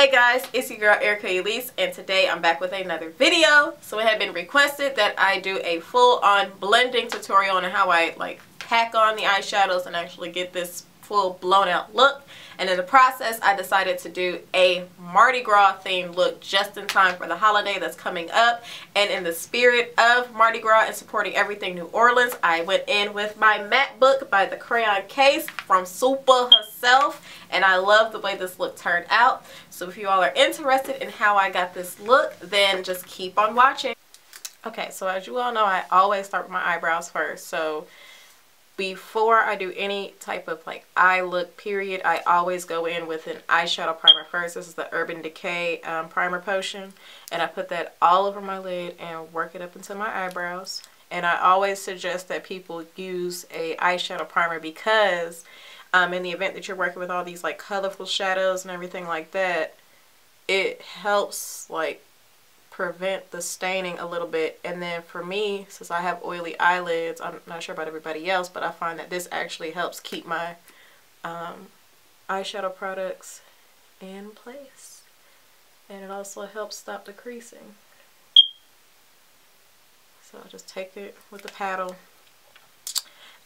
Hey guys, it's your girl Erica Elise and today I'm back with another video. So it had been requested that I do a full-on blending tutorial on how I like pack on the eyeshadows and actually get this full blown out look. And in the process, I decided to do a Mardi Gras themed look just in time for the holiday that's coming up. And in the spirit of Mardi Gras and supporting everything New Orleans, I went in with my matte book by the crayon case from Super herself. And I love the way this look turned out. So if you all are interested in how I got this look, then just keep on watching. Okay, so as you all know, I always start with my eyebrows first. So before I do any type of like eye look period I always go in with an eyeshadow primer first. This is the Urban Decay um, primer potion and I put that all over my lid and work it up into my eyebrows. And I always suggest that people use a eyeshadow primer because um, in the event that you're working with all these like colorful shadows and everything like that it helps like prevent the staining a little bit. And then for me since I have oily eyelids I'm not sure about everybody else but I find that this actually helps keep my um, eyeshadow products in place. And it also helps stop the creasing. So I'll just take it with the paddle.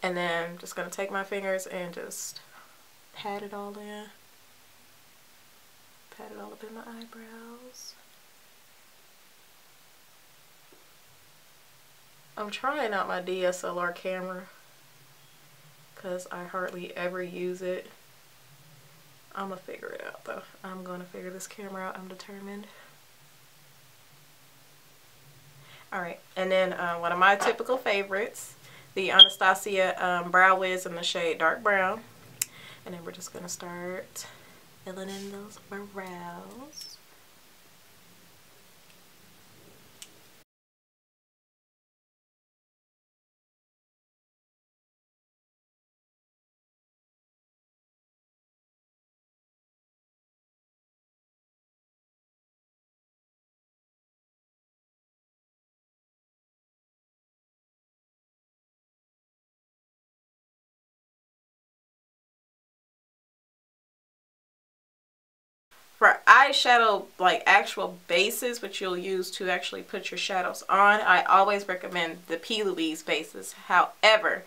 And then I'm just going to take my fingers and just pat it all in. Pat it all up in my eyebrows I'm trying out my DSLR camera because I hardly ever use it. I'm to figure it out though. I'm going to figure this camera out. I'm determined. Alright, and then uh, one of my typical favorites, the Anastasia um, Brow Wiz in the shade Dark Brown. And then we're just to start filling in those brows. For eyeshadow like actual bases which you'll use to actually put your shadows on I always recommend the P. Louise bases however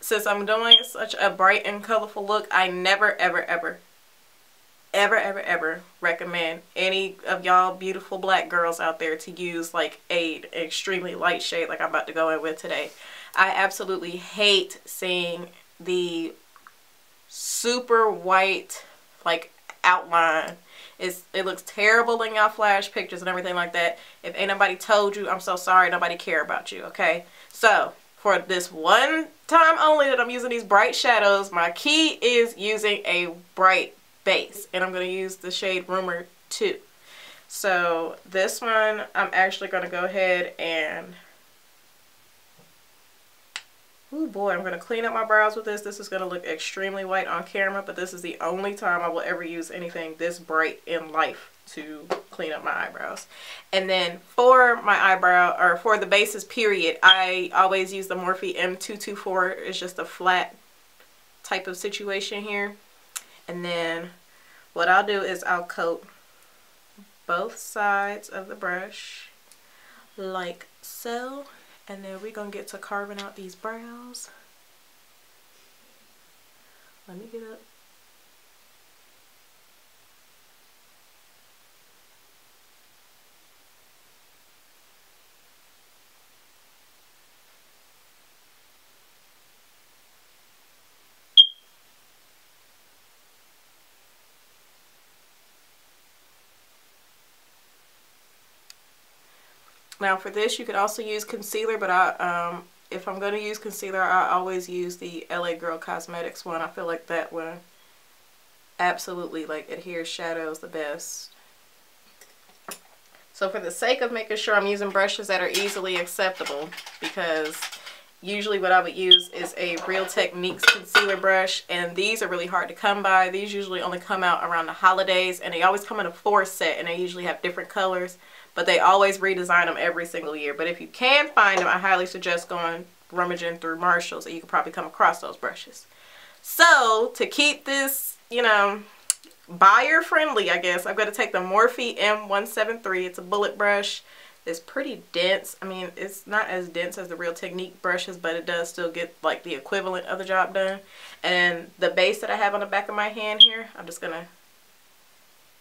since I'm doing such a bright and colorful look I never ever ever ever ever ever recommend any of y'all beautiful black girls out there to use like a extremely light shade like I'm about to go in with today I absolutely hate seeing the super white like outline. It's, it looks terrible in y'all flash pictures and everything like that. If anybody told you, I'm so sorry. Nobody care about you, okay? So, for this one time only that I'm using these bright shadows, my key is using a bright base. And I'm going to use the shade Rumor 2. So, this one, I'm actually going to go ahead and Oh boy, I'm going to clean up my brows with this. This is going to look extremely white on camera, but this is the only time I will ever use anything this bright in life to clean up my eyebrows. And then for my eyebrow, or for the bases period, I always use the Morphe M224. It's just a flat type of situation here. And then what I'll do is I'll coat both sides of the brush like so. And then we're going to get to carving out these brows. Let me get up. Now for this you could also use concealer but I um, if I'm going to use concealer I always use the LA Girl Cosmetics one. I feel like that one absolutely like adheres shadows the best. So for the sake of making sure I'm using brushes that are easily acceptable because usually what I would use is a Real Techniques concealer brush and these are really hard to come by. These usually only come out around the holidays and they always come in a four set and they usually have different colors but they always redesign them every single year. But if you can find them, I highly suggest going rummaging through Marshalls and you can probably come across those brushes. So to keep this, you know, buyer friendly, I guess. I'm going to take the Morphe M173. It's a bullet brush. It's pretty dense. I mean, it's not as dense as the Real Technique brushes, but it does still get like the equivalent of the job done. And the base that I have on the back of my hand here, I'm just going to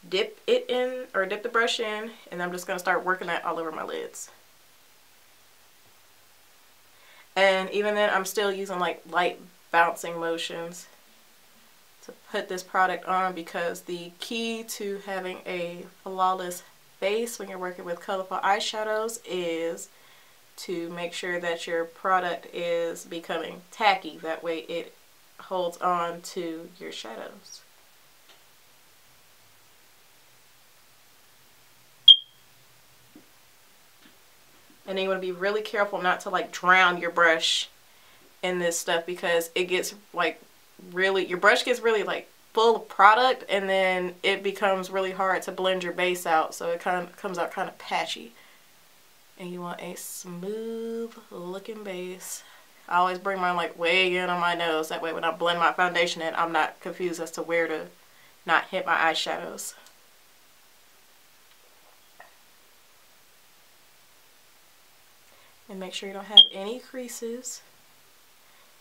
dip it in or dip the brush in and I'm just going to start working that all over my lids. And even then I'm still using like light bouncing motions to put this product on because the key to having a flawless base when you're working with colorful eyeshadows is to make sure that your product is becoming tacky. That way it holds on to your shadows. And then you want to be really careful not to like drown your brush in this stuff because it gets like really, your brush gets really like full product and then it becomes really hard to blend your base out so it kind of comes out kind of patchy. And you want a smooth looking base. I always bring mine like way in on my nose. That way when I blend my foundation in I'm not confused as to where to not hit my eyeshadows. And make sure you don't have any creases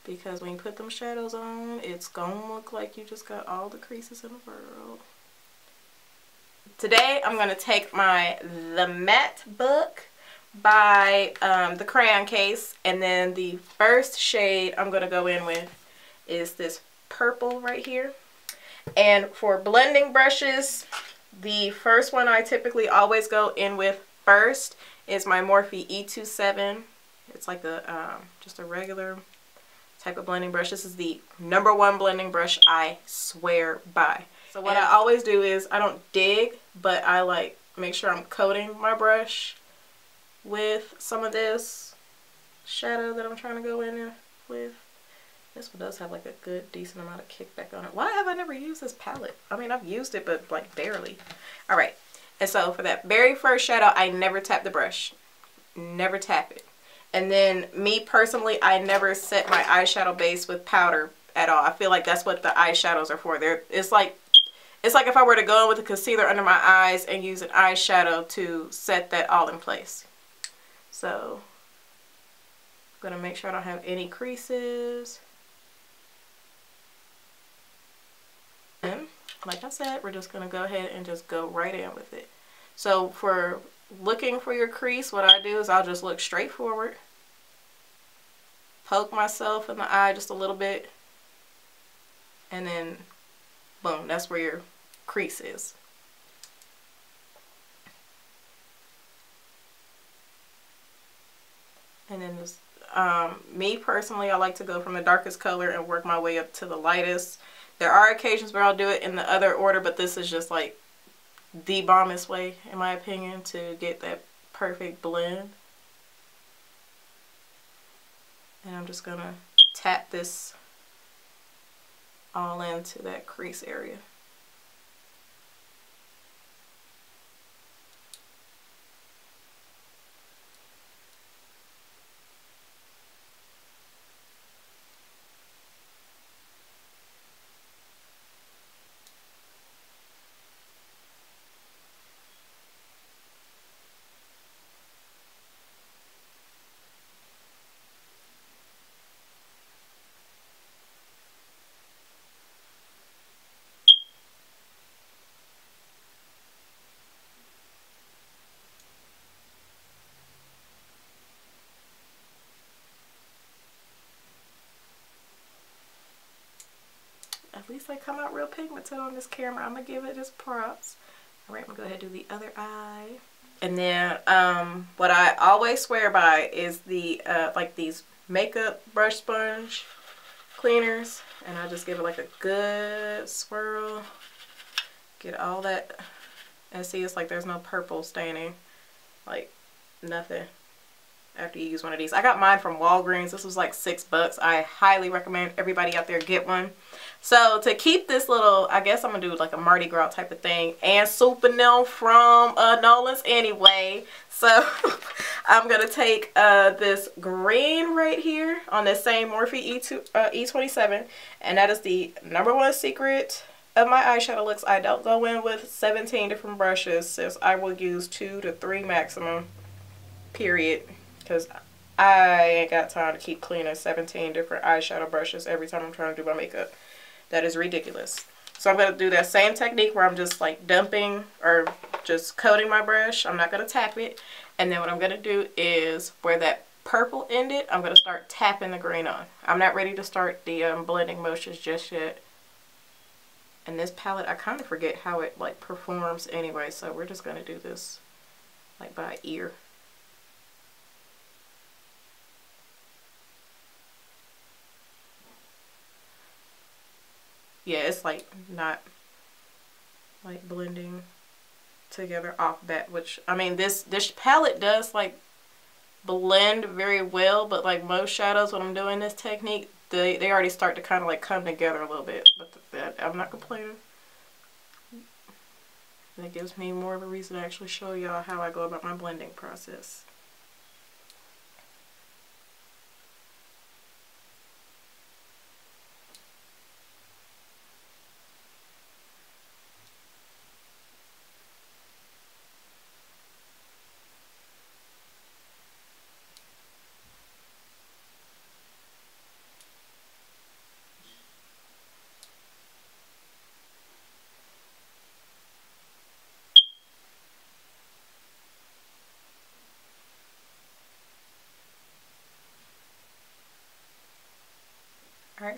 because when you put them shadows on it's gonna look like you just got all the creases in the world. Today I'm gonna take my the matte book by um, the crayon case and then the first shade I'm gonna go in with is this purple right here. And for blending brushes the first one I typically always go in with first is my Morphe E27 it's like a um, just a regular type of blending brush. This is the number one blending brush I swear by. So what and I always do is I don't dig, but I like make sure I'm coating my brush with some of this shadow that I'm trying to go in with. This one does have like a good decent amount of kickback on it. Why have I never used this palette? I mean, I've used it, but like barely. All right. And so for that very first shadow, I never tap the brush. Never tap it. And then me personally, I never set my eyeshadow base with powder at all. I feel like that's what the eyeshadows are for. They're, it's like it's like if I were to go in with a concealer under my eyes and use an eyeshadow to set that all in place. So I'm going to make sure I don't have any creases. And like I said, we're just going to go ahead and just go right in with it. So for looking for your crease, what I do is I'll just look straight forward, poke myself in the eye just a little bit, and then boom, that's where your crease is. And then this, um, me personally, I like to go from the darkest color and work my way up to the lightest. There are occasions where I'll do it in the other order, but this is just like the bombest way, in my opinion, to get that perfect blend. And I'm just going to tap this all into that crease area. at least they come out real pigmented on this camera. I'm going to give it its props. Alright, I'm going to go ahead and do the other eye. And then um, what I always swear by is the, uh, like these makeup brush sponge cleaners. And I just give it like a good swirl. Get all that. And see, it's like there's no purple staining. Like, nothing after you use one of these. I got mine from Walgreens. This was like six bucks. I highly recommend everybody out there get one. So to keep this little, I guess I'm going to do like a Mardi Gras type of thing. And Supernil from uh, Nolan's anyway. So I'm going to take uh, this green right here on this same Morphe E2, uh, E27. And that is the number one secret of my eyeshadow looks, I don't go in with 17 different brushes since I will use two to three maximum, period. Because I ain't got time to keep cleaning 17 different eyeshadow brushes every time I'm trying to do my makeup. That is ridiculous. So I'm going to do that same technique where I'm just like dumping or just coating my brush. I'm not going to tap it. And then what I'm going to do is where that purple ended, I'm going to start tapping the green on. I'm not ready to start the um, blending motions just yet. And this palette, I kind of forget how it like performs anyway. So we're just going to do this like by ear. Yeah, it's like not like blending together off bat, which I mean this this palette does like blend very well, but like most shadows when I'm doing this technique, they, they already start to kind of like come together a little bit, but that, I'm not complaining. And it gives me more of a reason to actually show y'all how I go about my blending process.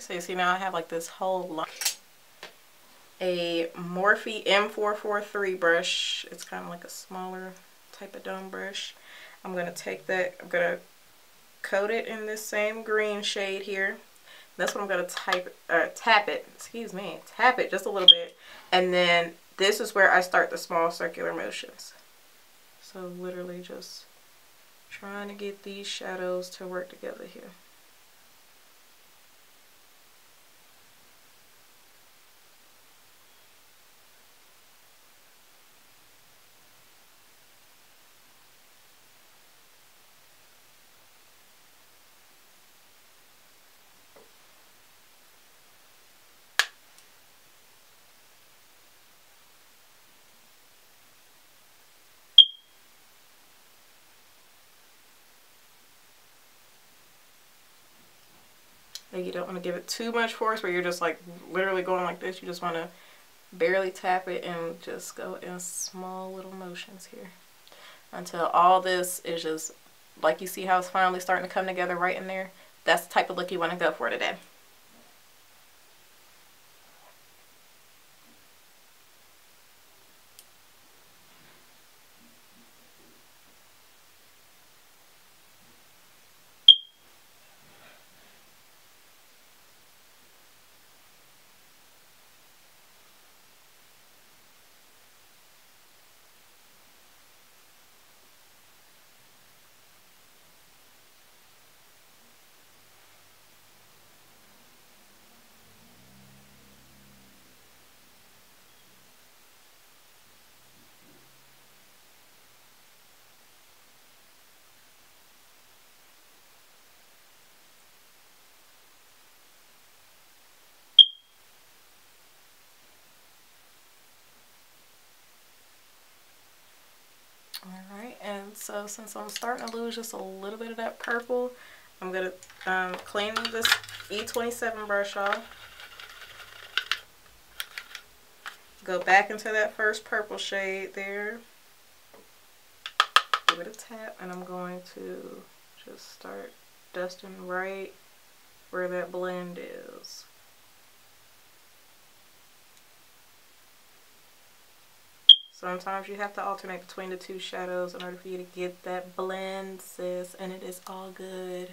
So you see now I have like this whole line. A Morphe M443 brush. It's kind of like a smaller type of dome brush. I'm going to take that, I'm going to coat it in this same green shade here. That's what I'm going to type, uh, tap it, excuse me, tap it just a little bit. And then this is where I start the small circular motions. So literally just trying to get these shadows to work together here. To give it too much force where you're just like literally going like this. You just want to barely tap it and just go in small little motions here until all this is just like you see how it's finally starting to come together right in there. That's the type of look you want to go for today. So since I'm starting to lose just a little bit of that purple, I'm going to um, clean this E27 brush off. Go back into that first purple shade there. Give it a tap and I'm going to just start dusting right where that blend is. Sometimes you have to alternate between the two shadows in order for you to get that blend, sis, and it is all good.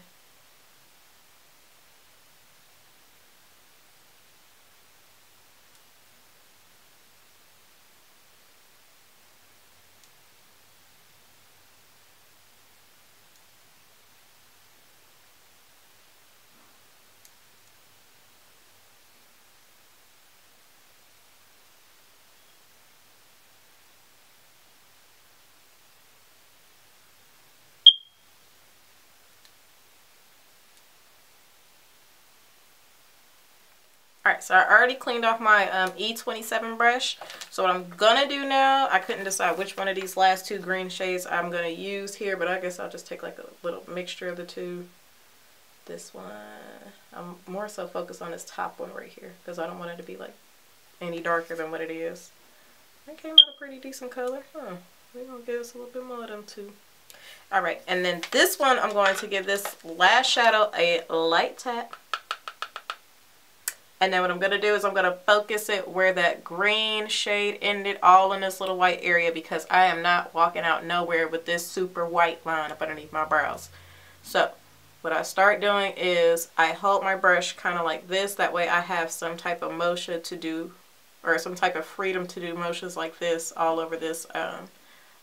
So I already cleaned off my um, E27 brush. So what I'm going to do now, I couldn't decide which one of these last two green shades I'm going to use here. But I guess I'll just take like a little mixture of the two. This one. I'm more so focused on this top one right here. Because I don't want it to be like any darker than what it is. That came out a pretty decent color. Huh. We're going to give us a little bit more of them too. Alright, and then this one, I'm going to give this last shadow a light tap. And then what I'm going to do is I'm going to focus it where that green shade ended all in this little white area because I am not walking out nowhere with this super white line up underneath my brows. So what I start doing is I hold my brush kind of like this. That way I have some type of motion to do or some type of freedom to do motions like this all over this um,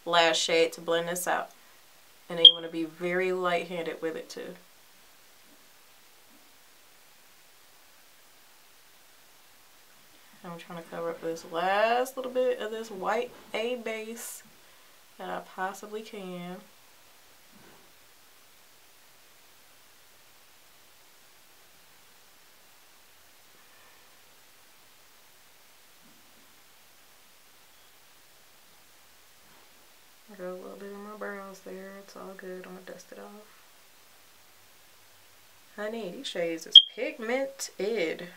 last shade to blend this out. And then you want to be very light-handed with it too. I'm trying to cover up this last little bit of this white A base that I possibly can. I got a little bit of my brows there. It's all good. I'm going to dust it off. Honey, these shades is pigmented.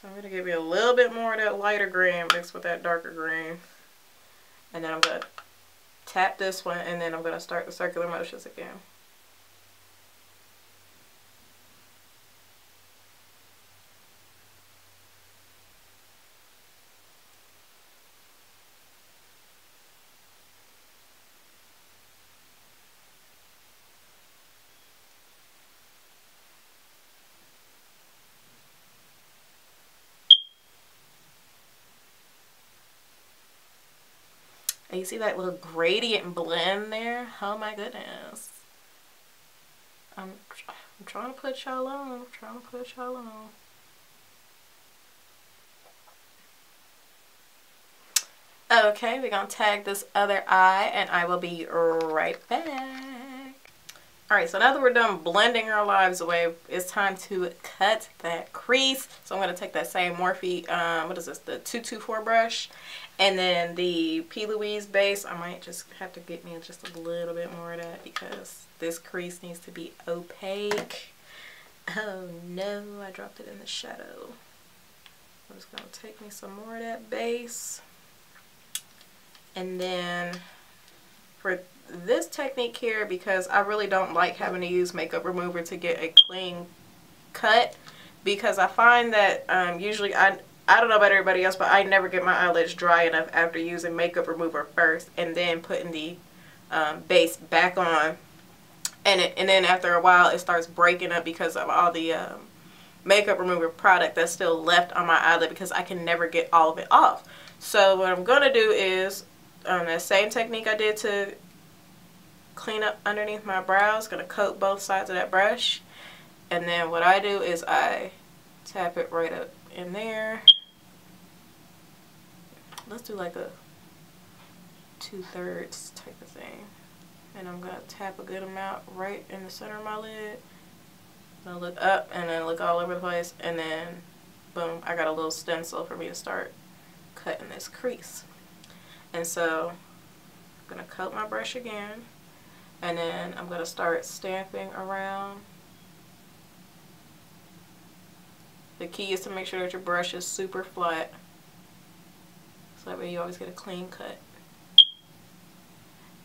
So I'm going to give you a little bit more of that lighter green mixed with that darker green. And then I'm going to tap this one and then I'm going to start the circular motions again. You see that little gradient blend there? Oh my goodness. I'm, I'm trying to put y'all on. I'm trying to put y'all on. Okay, we're going to tag this other eye and I will be right back. Alright, so now that we're done blending our lives away, it's time to cut that crease. So I'm going to take that same Morphe, um, what is this, the 224 brush. And then the P. Louise base, I might just have to get me just a little bit more of that because this crease needs to be opaque. Oh no, I dropped it in the shadow. I'm just going to take me some more of that base. And then for this technique here because I really don't like having to use makeup remover to get a clean cut because I find that um, usually I I don't know about everybody else but I never get my eyelids dry enough after using makeup remover first and then putting the um, base back on and it, and then after a while it starts breaking up because of all the um, makeup remover product that's still left on my eyelid because I can never get all of it off. So what I'm going to do is um, the same technique I did to clean up underneath my brows. To coat both sides of that brush. And then what I do is I tap it right up in there. Let's do like a two-thirds type of thing. And I'm to tap a good amount right in the center of my lid. i look up and then look all over the place. And then, boom, I got a little stencil for me to start cutting this crease. And so, I'm to coat my brush again. And then I'm going to start stamping around. The key is to make sure that your brush is super flat. So that way you always get a clean cut.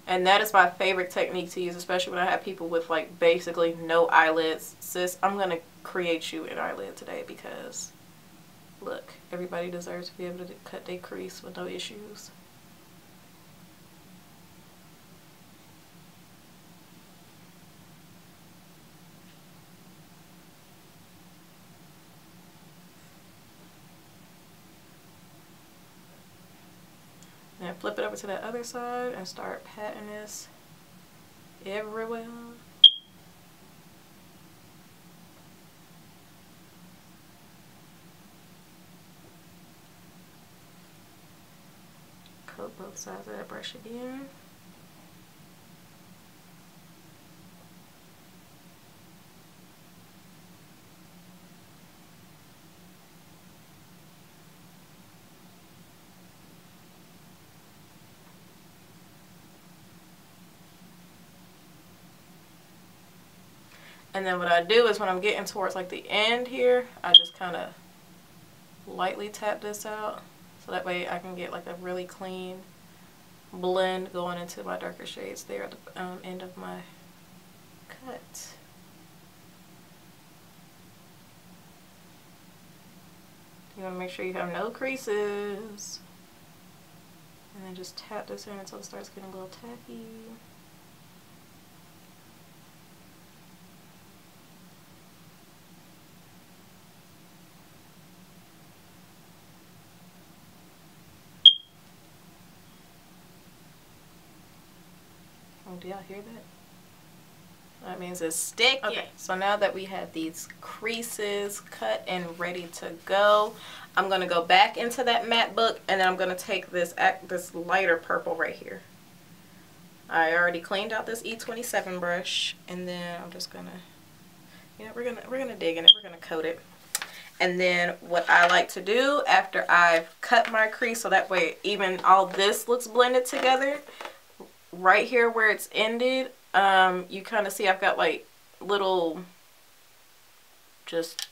And that is my favorite technique to use, especially when I have people with like basically no eyelids. Sis, I'm going to create you an eyelid today because look, everybody deserves to be able to cut their crease with no issues. And flip it over to the other side and start patting this everywhere. Coat both sides of that brush again. And then what I do is when I'm getting towards like the end here, I just kind of lightly tap this out. So that way I can get like a really clean blend going into my darker shades there at the um, end of my cut. You want to make sure you have no creases. And then just tap this in until it starts getting a little tacky. Oh, do y'all hear that? That means it's sticky. Okay, so now that we have these creases cut and ready to go, I'm going to go back into that matte book and then I'm going to take this this lighter purple right here. I already cleaned out this E27 brush and then I'm just going to, you know, we're going to, we're going to dig in it. We're going to coat it. And then what I like to do after I've cut my crease so that way even all this looks blended together, right here where it's ended, um, you kind of see I've got like little just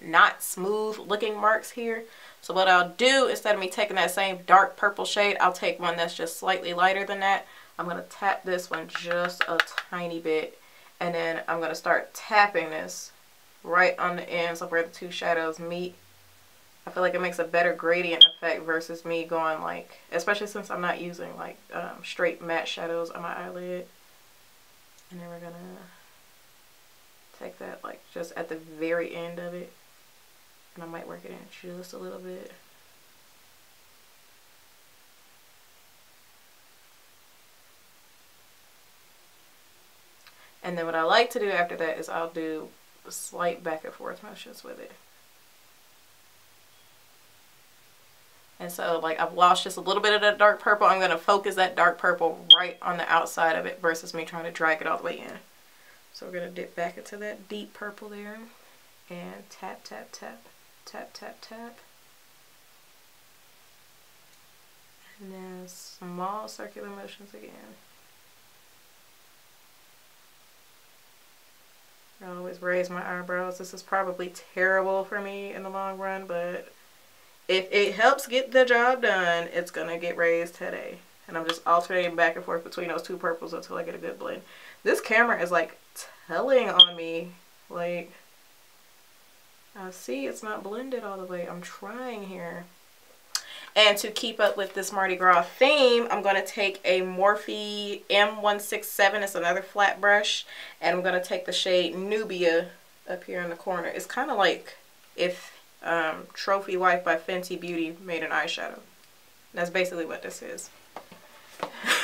not smooth looking marks here. So what I'll do, instead of me taking that same dark purple shade, I'll take one that's just slightly lighter than that. I'm going to tap this one just a tiny bit. And then I'm going to start tapping this right on the ends of where the two shadows meet. I feel like it makes a better gradient effect versus me going like, especially since I'm not using like um, straight matte shadows on my eyelid. And then we're gonna take that like just at the very end of it. And I might work it in just a little bit. And then what I like to do after that is I'll do slight back and forth motions with it. And so like I've lost just a little bit of that dark purple. I'm going to focus that dark purple right on the outside of it versus me trying to drag it all the way in. So we're going to dip back into that deep purple there and tap, tap, tap, tap, tap, tap. And then small circular motions again. I always raise my eyebrows. This is probably terrible for me in the long run, but if it helps get the job done, it's going to get raised today. And I'm just alternating back and forth between those two purples until I get a good blend. This camera is like telling on me. Like, I see it's not blended all the way. I'm trying here. And to keep up with this Mardi Gras theme, I'm going to take a Morphe M167. It's another flat brush. And I'm going to take the shade Nubia up here in the corner. It's kind of like if um, Trophy Wife by Fenty Beauty made an eyeshadow. That's basically what this is.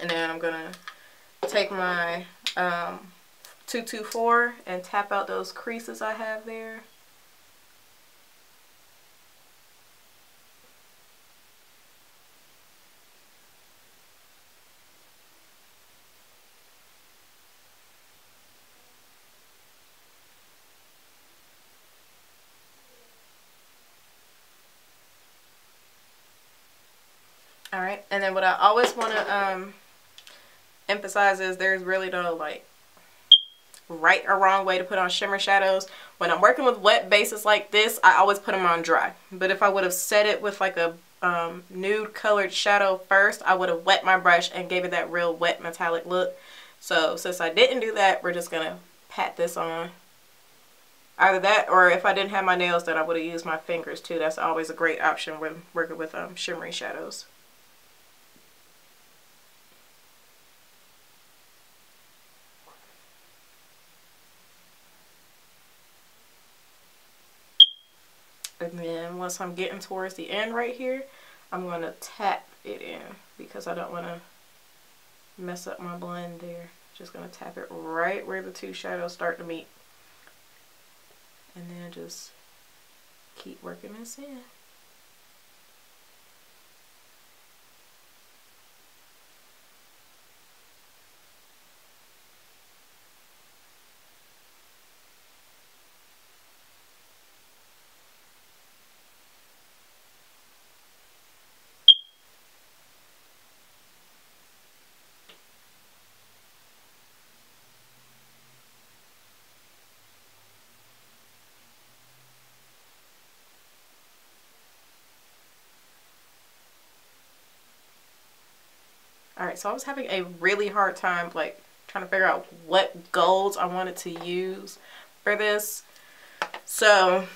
and then I'm going to take my um, 224 and tap out those creases I have there. All right, and then what I always want to um, emphasize is there's really no like right or wrong way to put on shimmer shadows. When I'm working with wet bases like this, I always put them on dry. But if I would have set it with like a um, nude colored shadow first, I would have wet my brush and gave it that real wet metallic look. So since I didn't do that, we're just going to pat this on. Either that or if I didn't have my nails done, I would have used my fingers too. That's always a great option when working with um, shimmery shadows. And then once I'm getting towards the end right here, I'm going to tap it in because I don't want to mess up my blend there. Just going to tap it right where the two shadows start to meet. And then just keep working this in. So I was having a really hard time like trying to figure out what golds I wanted to use for this. So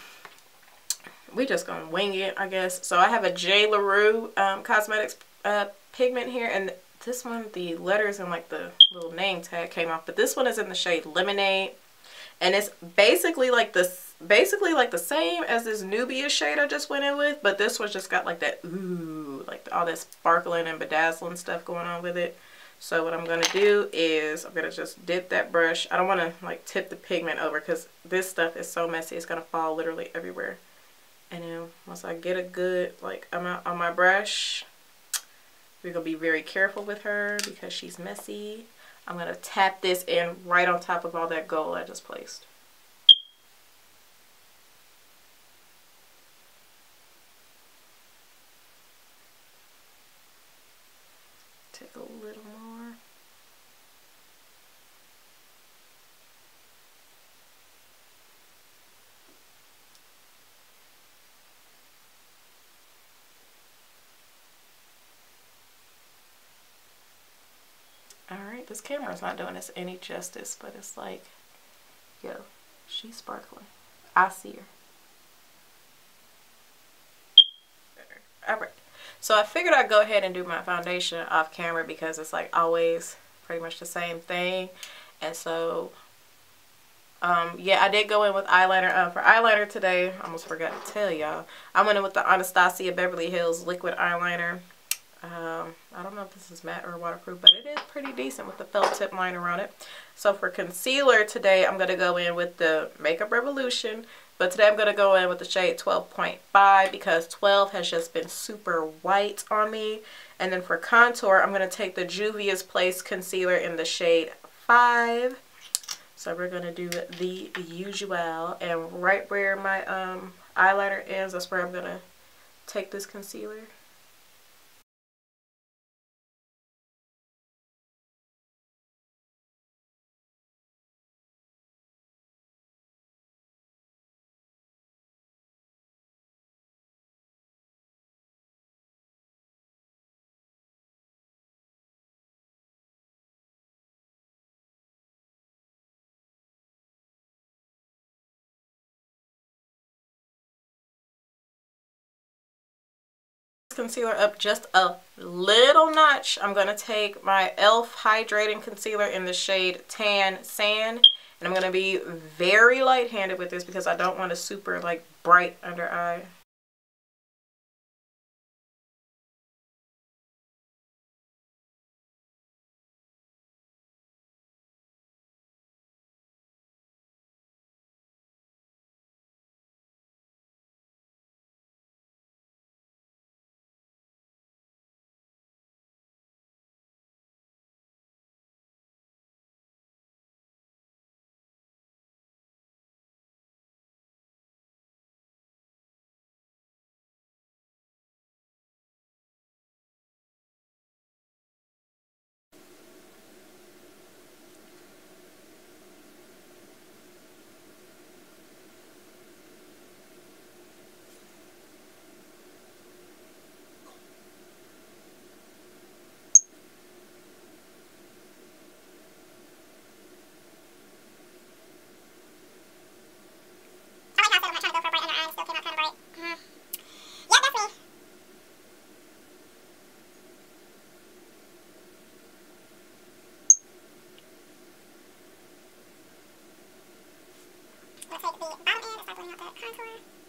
we just gonna wing it, I guess. So I have a J'Larue um, Cosmetics uh, pigment here, and this one, the letters and like the little name tag came off, but this one is in the shade Lemonade, and it's basically like this, basically like the same as this Nubia shade I just went in with, but this one's just got like that ooh, like all that sparkling and bedazzling stuff going on with it. So what I'm going to do is I'm going to just dip that brush. I don't want to like tip the pigment over because this stuff is so messy. It's going to fall literally everywhere. And then once I get a good like amount on my brush, we're going to be very careful with her because she's messy. I'm going to tap this in right on top of all that gold I just placed. Take a little more. Alright, this camera is not doing us any justice, but it's like, yo, she's sparkling. I see her. Alright, so I figured I'd go ahead and do my foundation off camera because it's like always pretty much the same thing. And so, um, yeah, I did go in with eyeliner. Um, for eyeliner today, I almost forgot to tell y'all. I went in with the Anastasia Beverly Hills liquid eyeliner. Um, I don't know if this is matte or waterproof, but it is pretty decent with the felt tip liner on it. So for concealer today, I'm going to go in with the Makeup Revolution. But today I'm going to go in with the shade 12.5 because 12 has just been super white on me. And then for contour, I'm going to take the Juvia's Place concealer in the shade 5. So we're going to do the usual. And right where my um, eyeliner ends, that's where I'm going to take this concealer. Concealer up just a little notch. I'm going to take my e.l.f. Hydrating Concealer in the shade Tan Sand. And I'm going to be very light-handed with this because I don't want a super like bright under eye. 何? the bottom end is by blowing out the contour.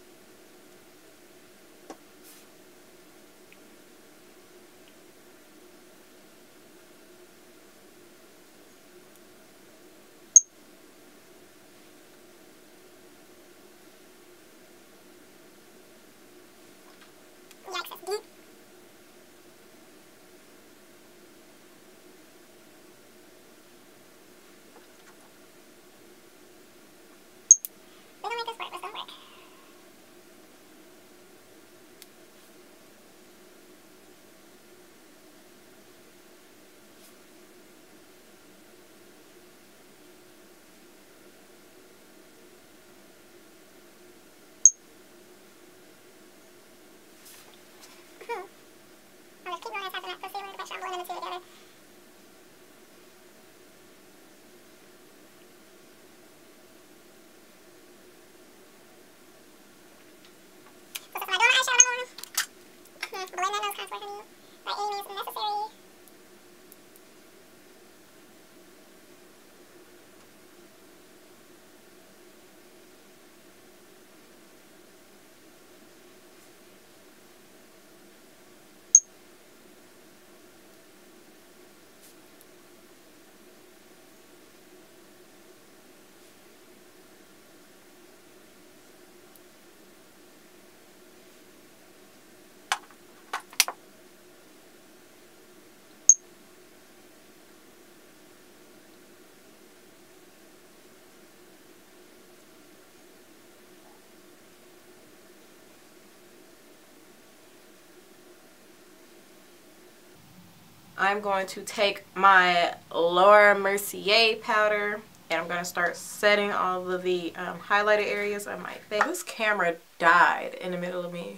I'm going to take my Laura Mercier powder and I'm going to start setting all of the um, highlighted areas on my face. This camera died in the middle of me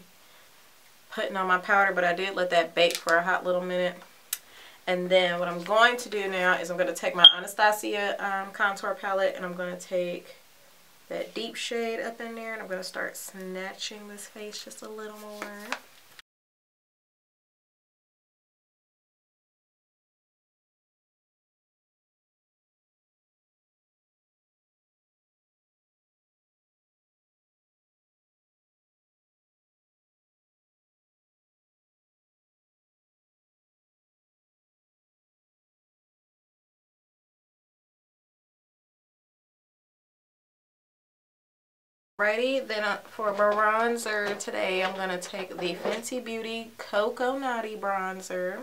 putting on my powder, but I did let that bake for a hot little minute. And then what I'm going to do now is I'm going to take my Anastasia um, contour palette and I'm going to take that deep shade up in there and I'm going to start snatching this face just a little more. Ready, then uh, for bronzer today, I'm going to take the Fenty Beauty Coco Naughty Bronzer.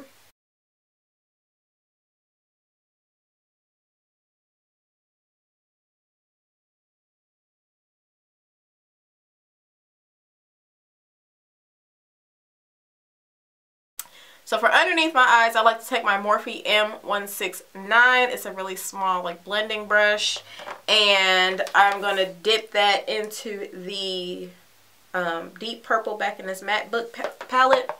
So for underneath my eyes, I like to take my Morphe M169. It's a really small like blending brush. And I'm going to dip that into the um, deep purple back in this matte book palette.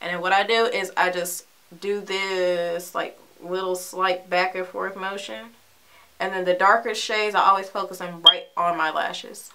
And then what I do is I just do this like little slight back and forth motion. And then the darker shades, I always focus them right on my lashes.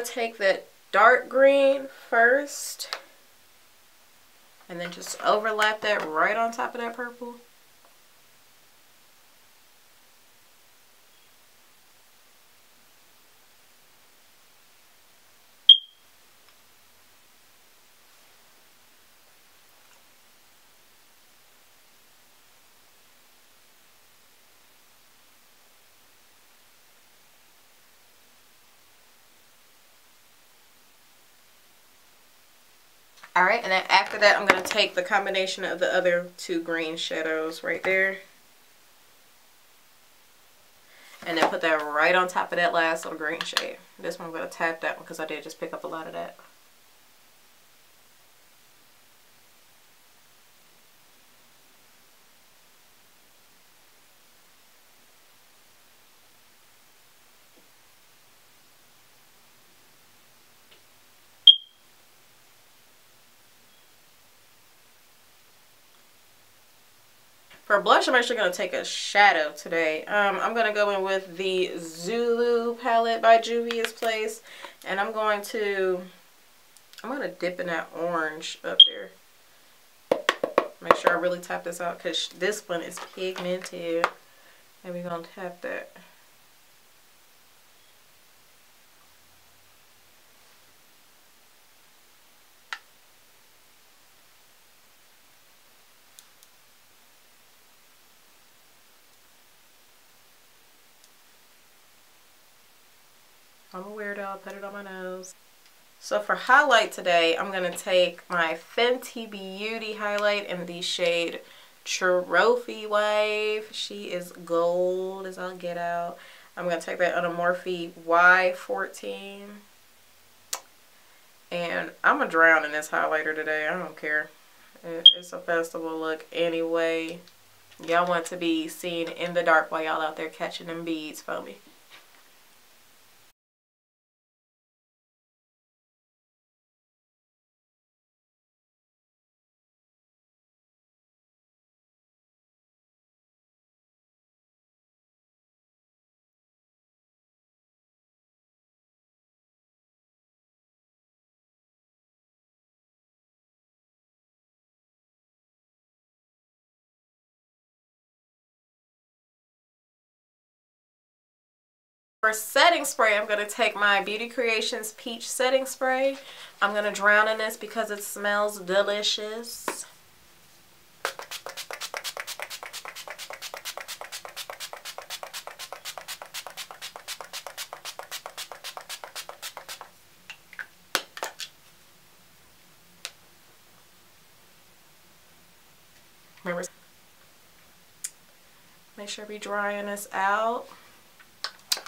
Going to take that dark green first and then just overlap that right on top of that purple. Alright, and then after that I'm going to take the combination of the other two green shadows right there. And then put that right on top of that last little green shade. This one I'm going to tap that one because I did just pick up a lot of that. For blush, I'm actually going to take a shadow today. Um, I'm going to go in with the Zulu palette by Juvia's Place. And I'm going to, I'm going to dip in that orange up there. Make sure I really tap this out because this one is pigmented. And we're going to tap that. I'm a weirdo. I'll put it on my nose. So for highlight today, I'm going to take my Fenty Beauty highlight in the shade Trophy Wife. She is gold as I'll get out. I'm going to take that on a Morphe Y14. And I'm going to drown in this highlighter today. I don't care. It's a festival look anyway. Y'all want to be seen in the dark while y'all out there catching them beads for me. For setting spray, I'm going to take my Beauty Creations Peach Setting Spray. I'm going to drown in this because it smells delicious. Remember, make sure we drying this out.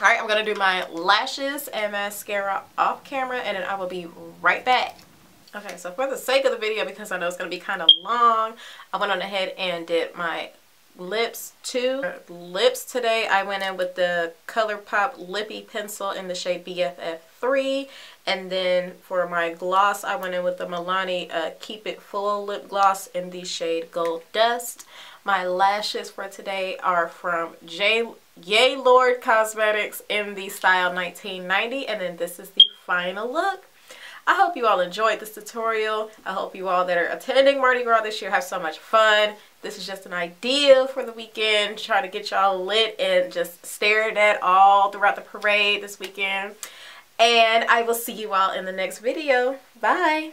Alright, I'm going to do my lashes and mascara off camera and then I will be right back. Okay, so for the sake of the video, because I know it's going to be kind of long, I went on ahead and did my lips too. Lips today, I went in with the ColourPop Lippie Pencil in the shade BFF3. And then for my gloss, I went in with the Milani uh, Keep It Full Lip Gloss in the shade Gold Dust. My lashes for today are from J Yay Lord Cosmetics in the style 1990. And then this is the final look. I hope you all enjoyed this tutorial. I hope you all that are attending Mardi Gras this year have so much fun. This is just an idea for the weekend. Try to get y'all lit and just stared at all throughout the parade this weekend. And I will see you all in the next video. Bye.